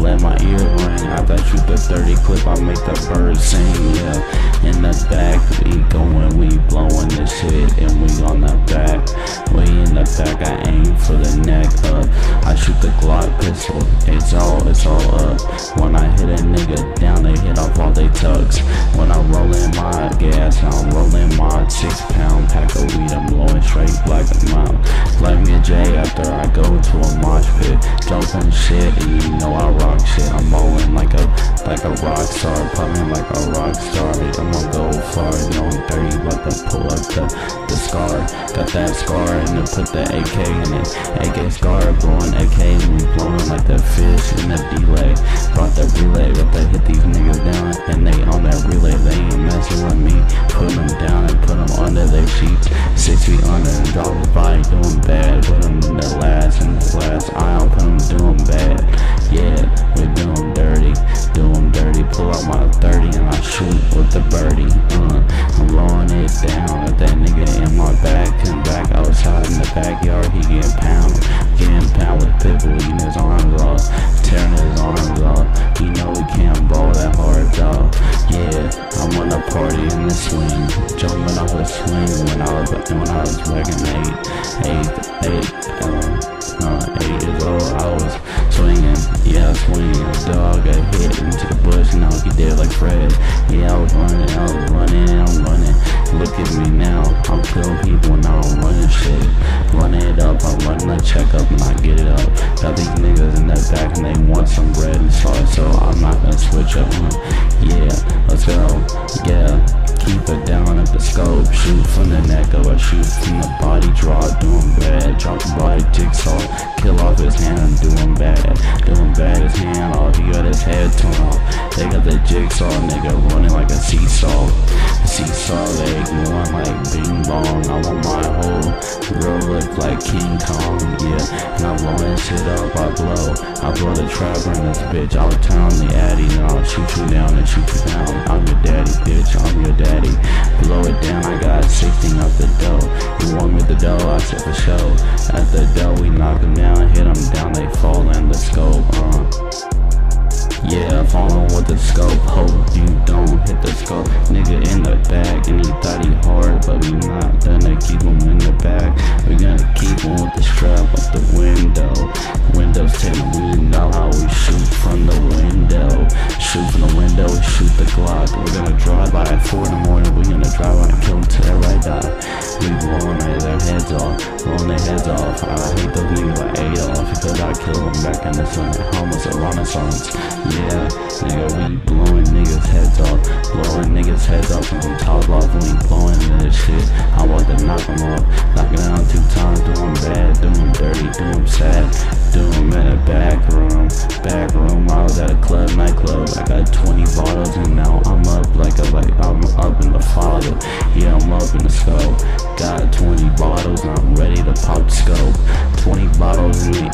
let my ear ring. I shoot the 30 clip, I make the birds sing, yeah. In the back, we going, we blowing this shit, and we on the back. We in the back, I aim for the neck up. I shoot the Glock pistol, it's all, it's all up. When I hit a nigga down, they hit off they tucks. When I roll in my gas, I'm rolling my six pound pack of weed, I'm blowing straight black mouth. Like me a J after I go to a mosh pit, jumping shit, and you know I rock shit. I'm rolling like a like a rock star, pumping like a rock star. I'm gonna go far, you know I'm dirty, pull up the, the scar. Got that scar and then put the AK in it. AK scar, blowing AK, and we blowing like the fish in the delay. Brought the relay, but they hit these niggas down, feet I was when I was wrecking eight, eight, eight, um, uh, eight years old. I was swinging, yeah, swinging. Dog got hit into the bush, now he dead like Fred. Yeah, I was running, I was running, I'm running. Look at me now, I'm killing people now I'm running shit. Running it up, I'm running a checkup and I get it up. Got these niggas in the back and they want some bread and sauce, so I'm not gonna switch up. Yeah, let's go. Yeah, keep it Shoot from the neck up, I shoot from the body. Draw, doing bad. Drop the body, jigsaw. Kill off his hand, I'm doing bad. Doing bad, his hand off. He got his head torn off. They got the jigsaw nigga running like a seesaw. Seesaw, they going like bing bong. I want my whole girl look like King Kong, yeah. And I'm blowing shit up, I blow. I blow the trapper in this bitch. I'll turn the addy, and I'll shoot you down and shoot you down. I'm your daddy, bitch. I'm your daddy. Blow it down, I got 16 up the dough. You want me the dough? I said for show. At the dough, we knock them down, hit them down, they fall in the scope. Uh. Yeah, falling with the scope. Hope off, blowing their heads off. I hate those niggas like Adolf because I killed them back in the sun. Homeless a renaissance. Yeah, nigga, we blowing niggas heads off, blowing niggas heads off from top off. We blowing this shit. I want to knock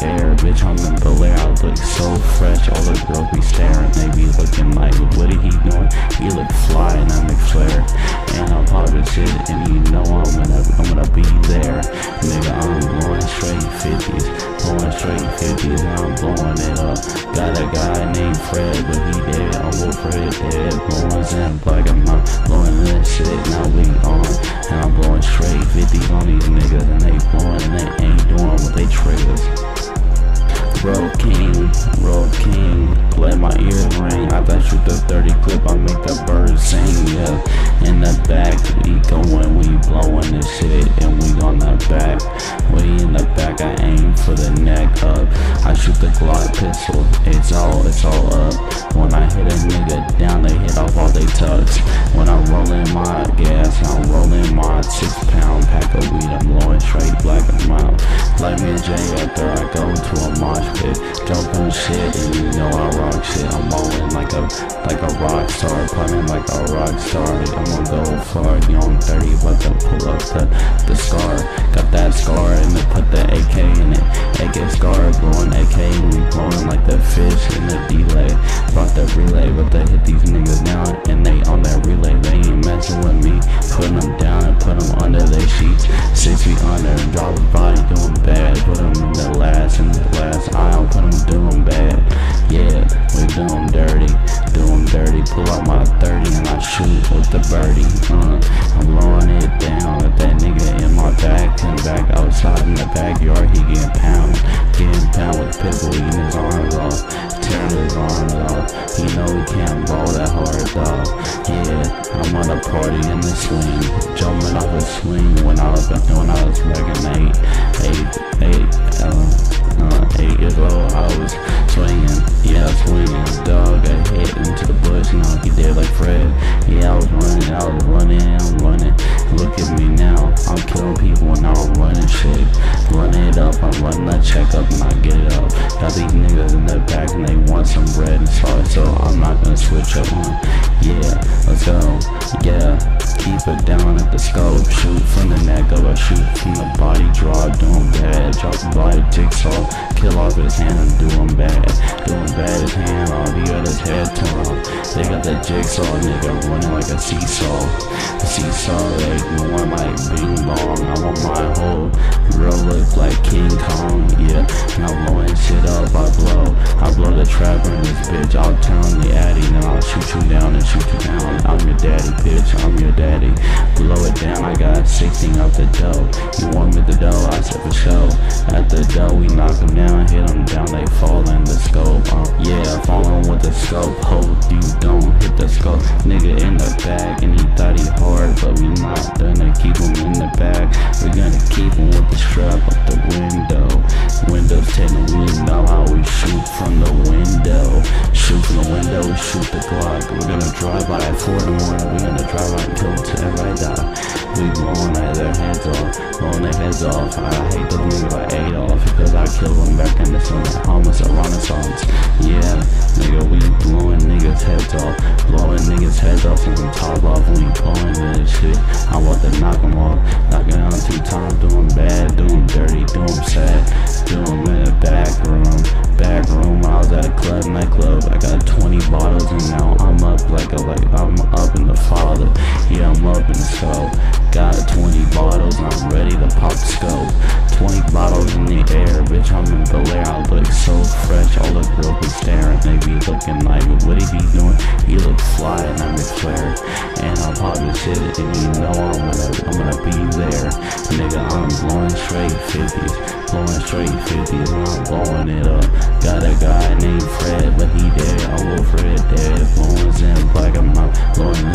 air, bitch. I'm in Bel Air. I look so fresh. All the girls be staring, they be looking like, what is he doing? He look fly and I'm McFlare. And I'm popping shit, and you know I'm gonna, I'm gonna be there. Nigga, I'm blowing straight 50s, blowing straight 50s, I'm blowing it up. Got a guy named Fred, but he dead. With Fred dead, blowing Zen black I'm blowing this shit. Now we on, and I'm blowing straight 50s on these niggas, and they blowing, they ain't doing what they triggers. Royal King, let my ears ring. I bet shoot the 30 clip, I make the birds sing, yeah. In the back, we going, we blowing this shit, and we on the back. We in the back, I aim for the neck up. I shoot the Glock pistol, it's all, it's all up. When I hit a nigga down, they hit off all they tucks. When I'm rolling my gas, I'm rolling my six pound pack of weed, I'm blowing straight black and mild. Like me and Jay after I go to a mosh pit, jumping shit, and you know I rock shit. I'm rolling like a like a rock star, pumping like a rock star. I'm go far, you know I'm 30, but to pull up the the scar. Got that scar and then put the AK in it. AK scar, blowing AK, and we blowing like the fish in the delay. Brought the relay, but they hit these niggas down, and they on that relay. They ain't messing with me. Putting them down and put them under their sheets. Swing, jumping off a swing when I was when I was in eight, eight, eight, uh, uh, eight years old. I was swinging, yeah, swinging. Dog got hit into the bush, you know, he did like Fred. Yeah, I was running, I was running, I'm running. Look at me now, I'm killing people and I'm running shit. Running it up, I'm running that check up and I get it up. Got these niggas in the back and they want some bread and sauce, so I'm gonna switch up on. Yeah, let's go. Yeah, keep it down at the scope. Shoot from the neck up, I shoot from the body. Draw, doing bad. Drop the body, jigsaw. Kill off his hand and do him bad. Doing bad, his hand off, the got his head torn. They got that jigsaw nigga running like a seesaw. A seesaw, they going like bing bong. I want my whole real look like King Kong, yeah. And I'm blowing shit up, I blow. I blow the trapper in this bitch. I'll turn the addy, then I'll shoot you down and shoot you down. I'm your daddy, bitch, I'm your daddy. Blow it down, I got 16 up the dough. You want me the dough? I said for show. At the dough, we knock them down, hit them down, they fall in the scope. Uh, yeah, falling with the scope. Hope you don't hit the scope. Nigga in the bag, and he thought he hard, but we not gonna keep him in the bag. We're gonna keep him with the strap up the window. Windows 10 and we know how we shoot from the window. Shoot from the window, shoot the Glock. We're gonna drive by at 4 in the morning. We're gonna drive by until 10 right die. We blowing their heads off, blowing their heads off. I hate those niggas I ate off because I killed them back in the summer. Homicide, renaissance. Yeah, nigga, we blowing niggas heads off. Blowing niggas heads off and we top off we blowing this shit. Fresh. All the girls be staring. They be looking like, what he be doing? He look fly and I'm Flair. And I'm popping shit, and you know I'm gonna, I'm gonna be there. Nigga, I'm blowing straight 50s, blowing straight 50s, I'm blowing it up. Got a guy named Fred, but he dead. I'm with Fred dead. Blowing in black, I'm not blowing